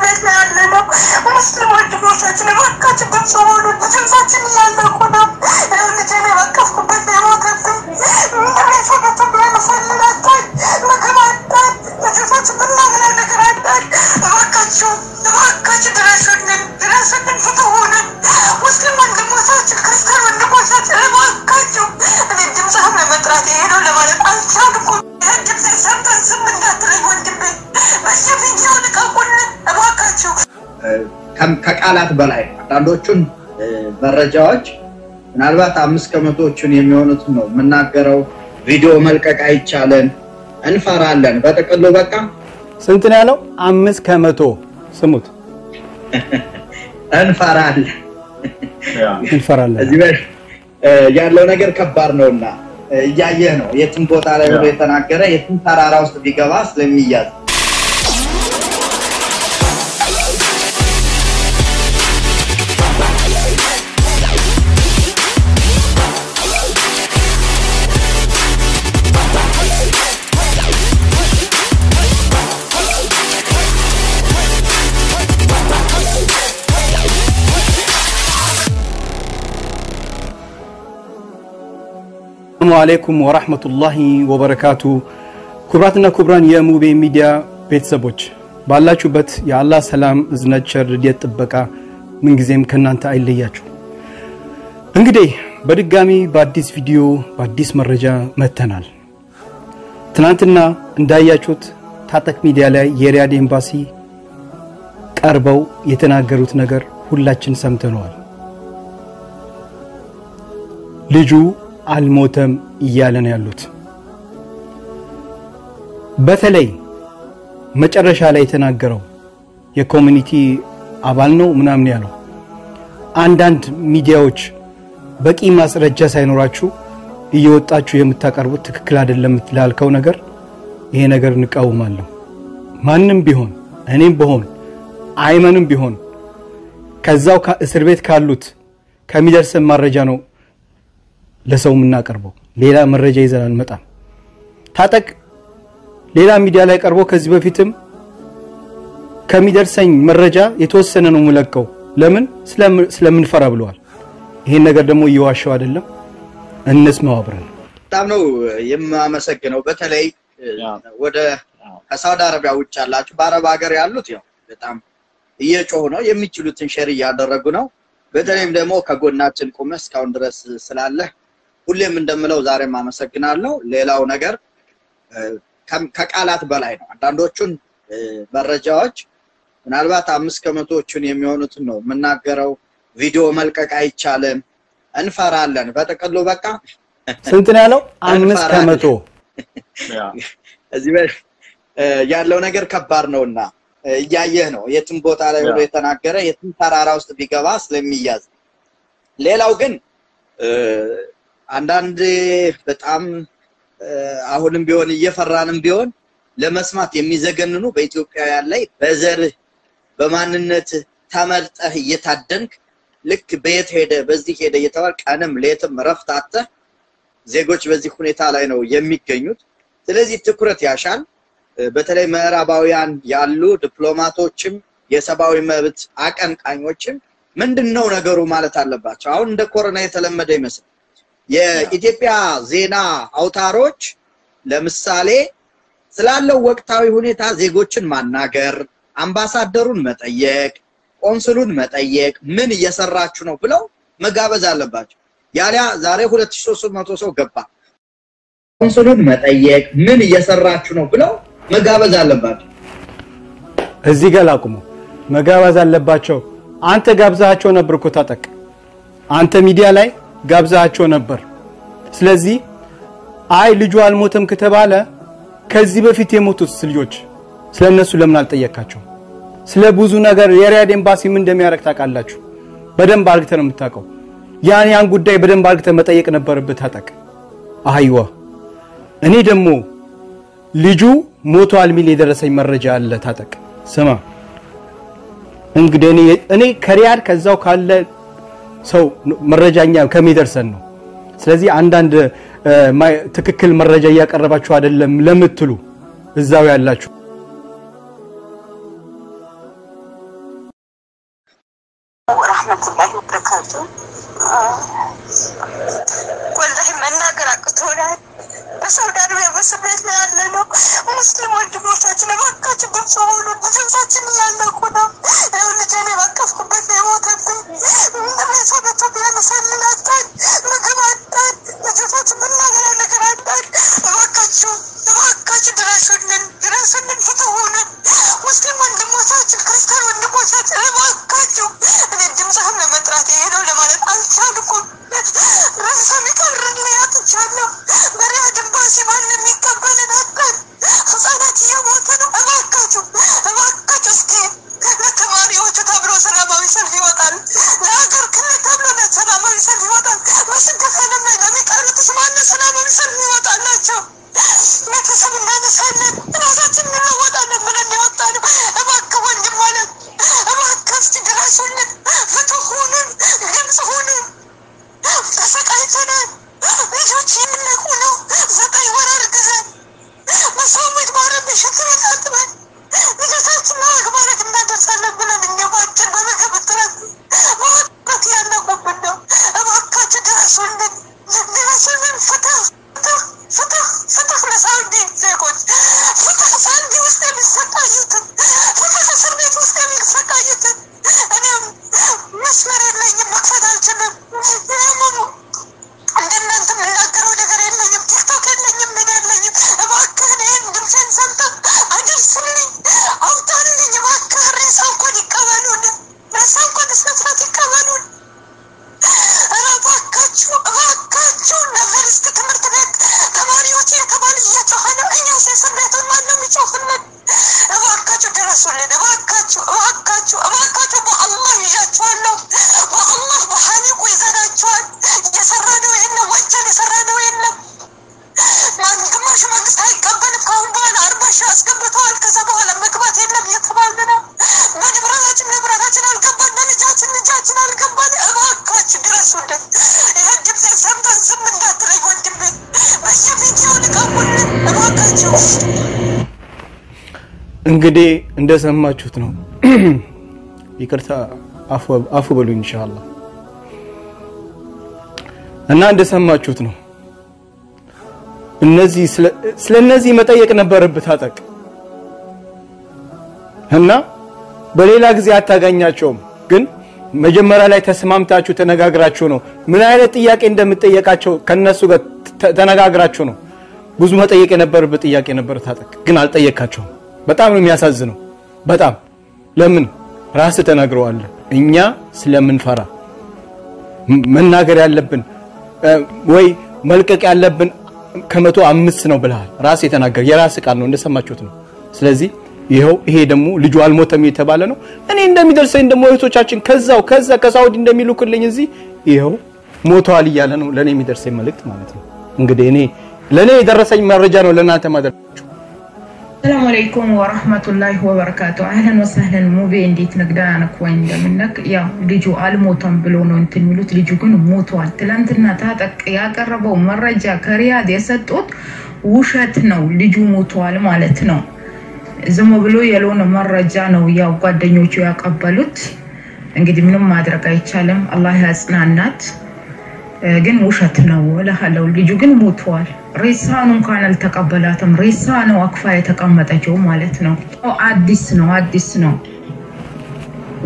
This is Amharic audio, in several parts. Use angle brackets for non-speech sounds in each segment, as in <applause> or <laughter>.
ቤት ነው ያለ ነው። ሙስሊም ወንድሞቻችን እባካችሁ ድምፅ ሆኑ። ድምፃችን እያለቁ ነው። ልጄን የበቀፍኩበት ነው የሞተብኝ። ቤተሰበቱ ብለመፈልላታል ምግብ አጣን። ልጆቻችን ብናገራ ነገር አጣን። እባካችሁ እባካችሁ ድረሱልን፣ ድረሱልን፣ ፍትሁንን ሙስሊም ወንድሞቻችን ክርስቲያን ወንድሞቻችን እባካችሁ እኔ ድምፅህን ለመጥራት የሄደው ለማለት አልቻልኩም። ድምፅ ከቃላት በላይ አንዳንዶቹን መረጃዎች ምናልባት አምስት ከመቶዎቹን የሚሆኑትን ነው የምናገረው። ቪዲዮ መልቀቅ አይቻለን፣ እንፈራለን። በጥቅሉ በቃ ስንት ነው ያለው? አምስት ከመቶ ስሙት፣ <laughs> እንፈራለን እንፈራለን። እዚህ በ- ያለው ነገር ከባድ ነውና እያየህ ነው። የትም ቦታ ላይ ብሎ የተናገረ የትም ተራራ ውስጥ ቢገባ ስለሚያዝ السلام عليكم ورحمة الله وبركاته። ኩብራትና ኩብራን የሙቤ ሚዲያ ቤተሰቦች ባላችሁበት የአላህ ሰላም፣ እዝነት፣ ቸር፣ ረድኤት፣ ጥበቃ ምንጊዜም ከእናንተ አይለያችሁ። እንግዲህ በድጋሚ በአዲስ ቪዲዮ በአዲስ መረጃ መጥተናል። ትናንትና እንዳያችሁት ታጠቅ ሚዲያ ላይ የሪያድ ኤምባሲ ቀርበው የተናገሩት ነገር ሁላችን ሰምተነዋል። ልጁ አልሞተም እያለ ነው ያሉት። በተለይ መጨረሻ ላይ የተናገረው የኮሚኒቲ አባል ነው ምናምን ያለው አንዳንድ ሚዲያዎች በቂ ማስረጃ ሳይኖራችሁ እየወጣችሁ የምታቀርቡት ትክክል አይደለም ላልከው ነገር ይሄ ነገር እንቃወማለሁ። ማንም ቢሆን እኔም ብሆን አይመንም ቢሆን ከዛው እስር ቤት ካሉት ከሚደርሰን መረጃ ነው ለሰው የምናቀርበው። ሌላ መረጃ ይዘን አንመጣም። ታጠቅ ሌላ ሚዲያ ላይ ቀርቦ ከዚህ በፊትም ከሚደርሰኝ መረጃ የተወሰነ ነው የምለቀው። ለምን ስለምንፈራ ብለዋል። ይሄን ነገር ደግሞ እየዋሸው አይደለም። እንስማው አብረን። በጣም ነው የማመሰግነው። በተለይ ወደ ከሳውዲ አረቢያ ውጭ ያላችሁ በአረብ ሀገር ያሉት ያው በጣም እየጮሁ ነው፣ የሚችሉትን share እያደረጉ ነው። በተለይም ደግሞ ከጎናችን ቁመ እስካሁን ድረስ ስላለህ ሁሌም እንደምለው ዛሬም አመሰግናለሁ። ሌላው ነገር ከቃላት በላይ ነው። አንዳንዶቹን መረጃዎች ምናልባት አምስት ከመቶዎቹን የሚሆኑትን ነው የምናገረው። ቪዲዮ መልቀቅ አይቻልም፣ እንፈራለን። በጥቅሉ በቃ <laughs> ስንት ነው ያለው? አምስት ከመቶ እዚህ ያለው ነገር ከባድ ነውና እያየህ ነው። የትም ቦታ ላይ ብሎ የተናገረ የትም ተራራ ውስጥ ቢገባ ስለሚያዝ። ሌላው ግን አንዳንድ በጣም አሁንም ቢሆን እየፈራንም ቢሆን ለመስማት የሚዘገንኑ በኢትዮጵያውያን ላይ በዘርህ በማንነት ተመርጠህ እየታደንክ ልክ በየት ሄደ በዚህ ሄደ እየተባል ቀንም ሌትም እረፍት አጥተህ ዜጎች በዚህ ሁኔታ ላይ ነው የሚገኙት። ስለዚህ ትኩረት ያሻል። በተለይ ምዕራባውያን ያሉ ዲፕሎማቶችም የሰብአዊ መብት አቀንቃኞችም ምንድን ነው ነገሩ ማለት አለባቸው። አሁን እንደ ኮሮና የተለመደ ይመስል የኢትዮጵያ ዜና አውታሮች ለምሳሌ ስላለው ወቅታዊ ሁኔታ ዜጎችን ማናገር፣ አምባሳደሩን መጠየቅ፣ ቆንስሉን መጠየቅ ምን እየሰራችሁ ነው ብለው መጋበዝ አለባቸው። ያሊያ ዛሬ 2300 ሰው ገባ። ቆንስሉን መጠየቅ ምን እየሰራችሁ ነው ብለው መጋበዝ አለባቸው። እዚህ ጋር ላቁሙ። መጋበዝ አለባቸው። አንተ ጋብዛቸው ነበር እኮ ታጠቅ። አንተ ሚዲያ ላይ ጋብዛቸው ነበር። ስለዚህ አይ ልጁ አልሞተም ከተባለ ከዚህ በፊት የሞቱት ልጆች ስለነሱ ለምን አልጠየካቸው? ስለ ብዙ ነገር የሪያድ ኤምባሲ ምን እንደሚያደርግ ታውቃላችሁ። በደንብ አርግተህ ነው የምታውቀው። ያን ያን ጉዳይ በደንብ አርግተህ መጠየቅ ነበረብህ ታጠቅ። አይዋ እኔ ደግሞ ልጁ ሞቷል ሚል የደረሰኝ መረጃ አለ ታጠቅ። ስማ እንግዲህ እኔ ከሪያድ ከዛው ካለ ሰው መረጃኛ ከሚደርሰን ነው። ስለዚህ አንዳንድ ትክክል መረጃ እያቀረባችሁ አይደለም ለምትሉ እዛው ያላችሁ ሙስሊም ወንድሞቻችን እባካችሁ ድምፅ ሆኑ ድምፃችን አይቀበልም። ከአሁን በኋላ አርባ ሺህ አስገብተዋል። ከዛ በኋላ መግባት የለም እየተባለ ነው። በንብረታችን ንብረታችን አልገባን፣ በልጃችን ልጃችን አልገባን። እባካችሁ ድረሱልን። ይህን ድምፅ ሰምተን ዝም እንዳትለኝ ወንድሜ፣ በየቪዲዮ ልቀቁልን እባካችሁ። እንግዲህ እንደሰማችሁት ነው። ይቅርታ አፉ በሉኝ ኢንሻአላህ። እና እንደሰማችሁት ነው። እነዚህ ስለ እነዚህ መጠየቅ ነበረብህ ታጠቅ እና በሌላ ጊዜ አታገኛቸውም። ግን መጀመሪያ ላይ ተስማምታችሁ ተነጋግራችሁ ነው ምን አይነት ጥያቄ እንደምጠየቃቸው ከነሱ ጋር ተነጋግራችሁ ነው። ብዙ መጠየቅ የነበረብህ ጥያቄ ነበር ታጠቅ፣ ግን አልጠየካቸውም። በጣም ነው የሚያሳዝነው። በጣም ለምን ራስህ ተናግረዋለህ። እኛ ስለምንፈራ መናገር ያለብን ወይ መልቀቅ ያለብን ከመቶ አምስት ነው ብለሃል። ራስ የተናገር የራስ ቃል ነው እንደሰማችሁት ነው። ስለዚህ ይኸው ይሄ ደግሞ ልጁ አልሞተም የተባለ ነው። እኔ እንደሚደርሰኝ ደግሞ እህቶቻችን ከዛው ከዛ ከሳውዲ እንደሚልኩልኝ እዚህ ይኸው ሞተዋል እያለ ነው ለእኔ የሚደርሰኝ መልእክት ማለት ነው። እንግዲህ እኔ ለእኔ የደረሰኝ መረጃ ነው ለእናንተ ማድረጋችሁ። ሰላም አለይኩም ወራህመቱላሂ ወበረካቱ። አህለን ወሰህለን ሙቤ እንዴት ነህ? ደህና ነህ ወይ? እንደምነክ ያው ልጁ አልሞተም ብሎ ነው እንትን የሚሉት ልጁ ግን ሞቷል። ትላንትና ታጠቅ ያቀረበው መረጃ ከሪያድ የሰጡት ውሸት ነው። ልጁ ሞቷል ማለት ነው። ዝም ብሎ ያልሆነ መረጃ ነው ያው ጓደኞቹ ያቀበሉት። እንግዲህ ምንም ማድረግ አይቻልም። አላህ ያጽናናት። ግን ውሸት ነው እልሃለሁ። ልጁ ግን ሞቷል። ሬሳን እንኳን አልተቀበላትም። ሬሳ ነው አክፋ የተቀመጠችው ማለት ነው። አዲስ ነው አዲስ ነው።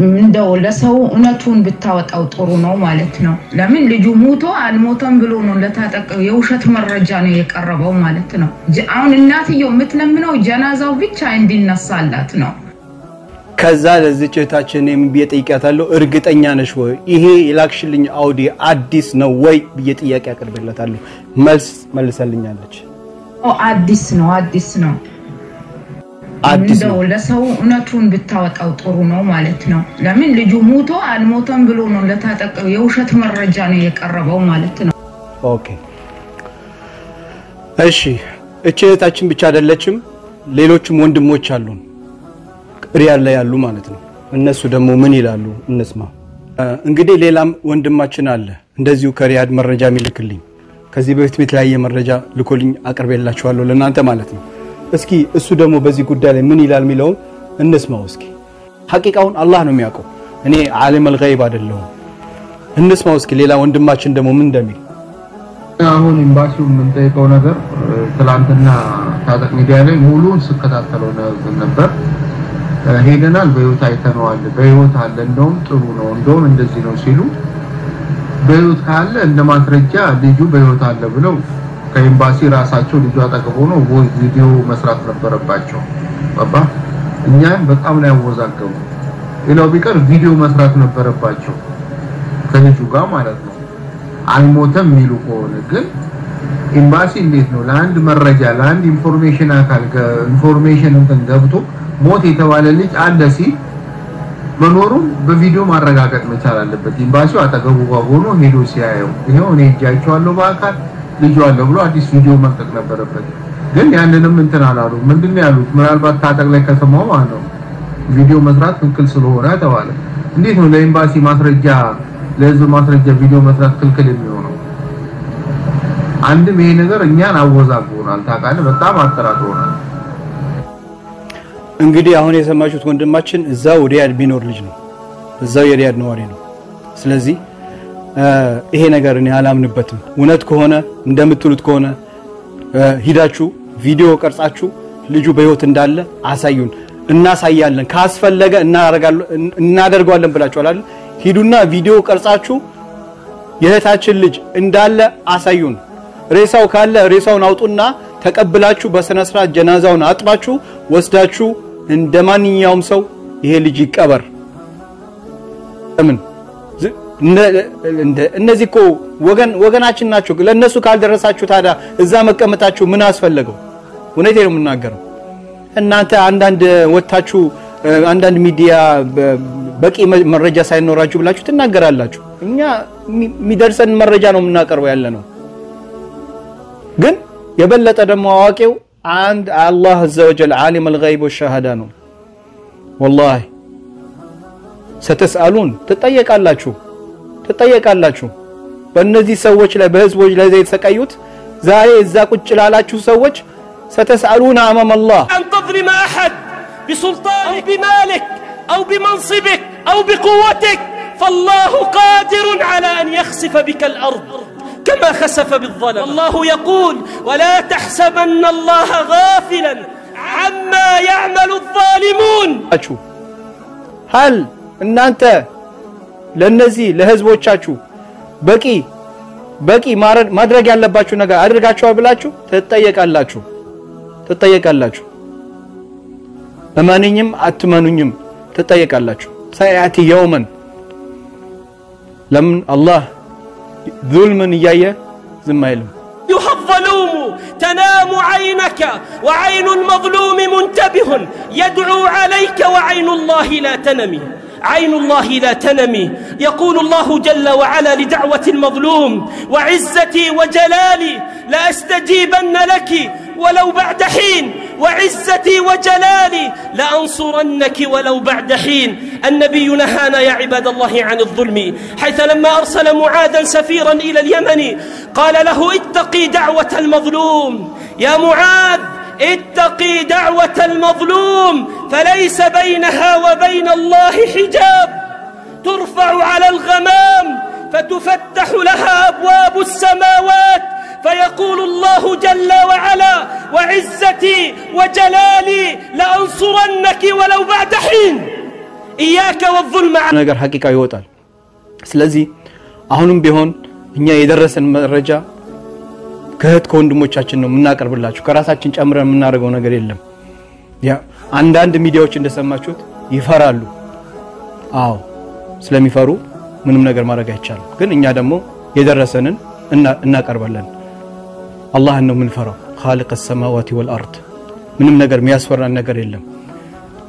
እንደው ለሰው እውነቱን ብታወጣው ጥሩ ነው ማለት ነው። ለምን ልጁ ሞቶ አልሞተም ብሎ ነው ለታጠቀው የውሸት መረጃ ነው የቀረበው ማለት ነው። አሁን እናትየው የምትለምነው ጀናዛው ብቻ እንዲነሳላት ነው። ከዛ ለዚች እህታችን ብዬ ጠይቂያታለሁ። እርግጠኛ ነሽ ወይ ይሄ የላክሽልኝ አውዲ አዲስ ነው ወይ ብዬ ጥያቄ አቅርቤላታለሁ። መልስ መልሰልኛለች። አዲስ ነው አዲስ ነው። አዲስ ነው። ለሰው እውነቱን ብታወጣው ጥሩ ነው ማለት ነው። ለምን ልጁ ሞቶ አልሞተም ብሎ ነው ለታጠቀው የውሸት መረጃ ነው የቀረበው ማለት ነው። Okay እሺ፣ እቺ እህታችን ብቻ አይደለችም፣ ሌሎችም ወንድሞች አሉን ሪያድ ላይ ያሉ ማለት ነው። እነሱ ደግሞ ምን ይላሉ እንስማ። እንግዲህ ሌላም ወንድማችን አለ እንደዚሁ ከሪያድ መረጃ የሚልክልኝ ከዚህ በፊት የተለያየ መረጃ ልኮልኝ አቅርቤላችኋለሁ ለእናንተ ማለት ነው። እስኪ እሱ ደግሞ በዚህ ጉዳይ ላይ ምን ይላል የሚለውን እንስማው እስኪ። ሐቂቃውን አላህ ነው የሚያውቀው። እኔ عالم الغيب አይደለሁም። እንስማው እስኪ ሌላ ወንድማችን ደግሞ ምን እንደሚል አሁን ኤምባሲው የምንጠይቀው ነገር ትላንትና ታጠቅ ሚዲያ ላይ ሙሉን ስከታተለው ነበር። ሄደናል፣ በህይወት አይተነዋል፣ በህይወት አለ፣ እንደውም ጥሩ ነው፣ እንደውም እንደዚህ ነው ሲሉ በህይወት ካለ እንደ ማስረጃ ልጁ በህይወት አለ ብለው ከኤምባሲ ራሳቸው ልጁ አጠገብ ሆኖ voice ቪዲዮ መስራት ነበረባቸው። ባባ እኛም በጣም ነው ያወዛገቡ። ሌላው ቢቀር ቪዲዮ መስራት ነበረባቸው ከልጁ ጋር ማለት ነው። አልሞተም የሚሉ ከሆነ ግን ኤምባሲ እንዴት ነው ለአንድ መረጃ ለአንድ information አካል information እንትን ገብቶ ሞት የተባለ ልጅ አለ ሲል መኖሩን በቪዲዮ ማረጋገጥ መቻል አለበት። ኤምባሲው አጠገቡ ሆኖ ሄዶ ሲያየው ይሄው እኔ እጃቸዋለሁ በአካል ልጁ አለ ብሎ አዲስ ቪዲዮ መልቀቅ ነበረበት። ግን ያንንም እንትን አላሉ። ምንድን ያሉት? ምናልባት ታጠቅ ላይ ከሰማው ማለት ነው ቪዲዮ መስራት ክልክል ስለሆነ ተባለ። እንዴት ነው ለኤምባሲ ማስረጃ ለህዝብ ማስረጃ ቪዲዮ መስራት ክልክል የሚሆነው? አንድም ይሄ ነገር እኛን አወዛግቦናል። ታውቃለህ፣ በጣም አጠራጥሮናል። እንግዲህ አሁን የሰማችሁት ወንድማችን እዛው ሪያድ ቢኖር ልጅ ነው። እዛው የሪያድ ነዋሪ ነው። ስለዚህ ይሄ ነገር እኔ አላምንበትም። እውነት ከሆነ እንደምትሉት ከሆነ ሂዳችሁ ቪዲዮ ቀርጻችሁ ልጁ በህይወት እንዳለ አሳዩን፣ እናሳያለን፣ ካስፈለገ እናደርገዋለን ብላችኋል አይደል? ሂዱና ቪዲዮ ቀርጻችሁ የእህታችን ልጅ እንዳለ አሳዩን። ሬሳው ካለ ሬሳውን አውጡና ተቀብላችሁ በስነ ስርዓት ጀናዛውን አጥባችሁ ወስዳችሁ እንደ ማንኛውም ሰው ይሄ ልጅ ይቀበር። ለምን እነዚህ እኮ ወገን ወገናችን ናቸው። ለእነሱ ካልደረሳችሁ ታዲያ እዛ መቀመጣችሁ ምን አስፈለገው? እውነቴ ነው የምናገረው። እናንተ አንዳንድ ወታችሁ አንዳንድ ሚዲያ በቂ መረጃ ሳይኖራችሁ ብላችሁ ትናገራላችሁ። እኛ የሚ- የሚደርሰን መረጃ ነው የምናቀርበው ያለ ነው። ግን የበለጠ ደግሞ አዋቂው አንድ አላህ አዘ ወጀል ዓሊም አልገይብ ወሸሃዳ ነው። ወላሂ ሰተስአሉን ትጠየቃላችሁ ትጠየቃላችሁ። በእነዚህ ሰዎች ላይ በህዝቦች ላይ የተሰቃዩት ዛሬ እዛ ቁጭ ላላችሁ ሰዎች ሰተስአሉን አማም አላህ أن تظلم أحد بسلطانك أو بمالك أو بمنصبك أو بقوتك فالله قادر على أن يخسف بك الأرض كما خسف بالظلم الله يقول ولا تحسبن الله غافلا عما يعمل الظالمون አችሁ ሀል እናንተ ለነዚህ ለህዝቦቻችሁ በቂ በቂ ማረ- ማድረግ ያለባችሁ ነገር አድርጋችኋል ብላችሁ ትጠየቃላችሁ ትጠየቃላችሁ። እመኑኝም አትመኑኝም ትጠየቃላችሁ። ሰያቲ የውመን ለምን አላህ ዙልምን እያየ ዝም አይልም። أيها الظلوم تنام عينك وعين المظلوم منتبه يدعو عليك وعين الله لا تنمي عين الله لا تنمي يقول الله جل وعلا لدعوة المظلوم وعزتي وجلالي لأستجيبن لك ولو بعد حين وعزتي وجلالي لأنصرنك ولو بعد حين. النبي نهانا يا عباد الله عن الظلم حيث لما أرسل معاذا سفيرا إلى اليمن قال له اتقي دعوة المظلوم. يا معاذ اتقي دعوة المظلوم فليس بينها وبين الله حجاب. ترفع على الغمام فتفتح لها أبواب السماوات فيقول الله جل وعلا وعزتي وجلالي لأنصرنك ولو بعد حين إياك والظلم ነገር ሀቂቃ ይወጣል። ስለዚህ አሁንም ቢሆን እኛ የደረሰን መረጃ ከእህት ከወንድሞቻችን ነው የምናቀርብላችሁ። ከራሳችን ጨምረን የምናደርገው ነገር የለም። ያ አንዳንድ ሚዲያዎች እንደሰማችሁት ይፈራሉ። አዎ ስለሚፈሩ ምንም ነገር ማድረግ አይቻልም። ግን እኛ ደግሞ የደረሰንን እና- እናቀርባለን። አላህን ነው የምንፈራው። ኻሊቅ ሰማዋቲ ወልአርድ ምንም ነገር የሚያስፈራን ነገር የለም።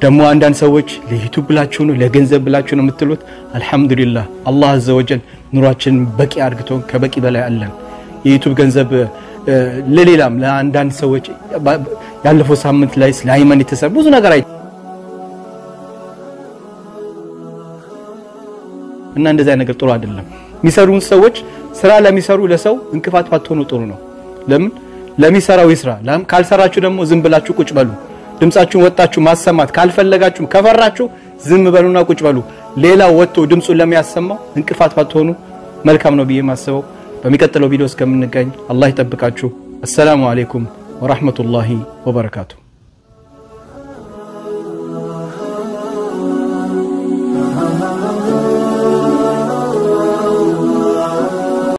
ደግሞ አንዳንድ ሰዎች ለ YouTube ብላችሁ ነው ለገንዘብ ብላችሁ ነው የምትሉት። الحمد لله الله عز وجل ኑሯችንን በቂ አድርግቶ ከበቂ በላይ አለን። የ YouTube ገንዘብ ለሌላም ለአንዳንድ ሰዎች ያለፈው ሳምንት ላይ ስለ ሃይማኖት ብዙ ነገር አይ እና አይነት ነገር ጥሩ አይደለም። የሚሰሩን ሰዎች ስራ ለሚሰሩ ለሰው እንቅፋት ባትሆኑ ጥሩ ነው። ለምን ለሚሰራው ይስራ። ካልሰራችሁ ደግሞ ዝም ብላችሁ ቁጭ በሉ። ድምጻችሁን ወጣችሁ ማሰማት ካልፈለጋችሁ ከፈራችሁ ዝም በሉና ቁጭ በሉ። ሌላው ወጥቶ ድምፁን ለሚያሰማው እንቅፋት ባትሆኑ መልካም ነው ብዬ ማስበው። በሚቀጥለው ቪዲዮ እስከምንገኝ አላህ ይጠብቃችሁ። አሰላሙ አሌይኩም ወራህመቱላሂ ወበረካቱ።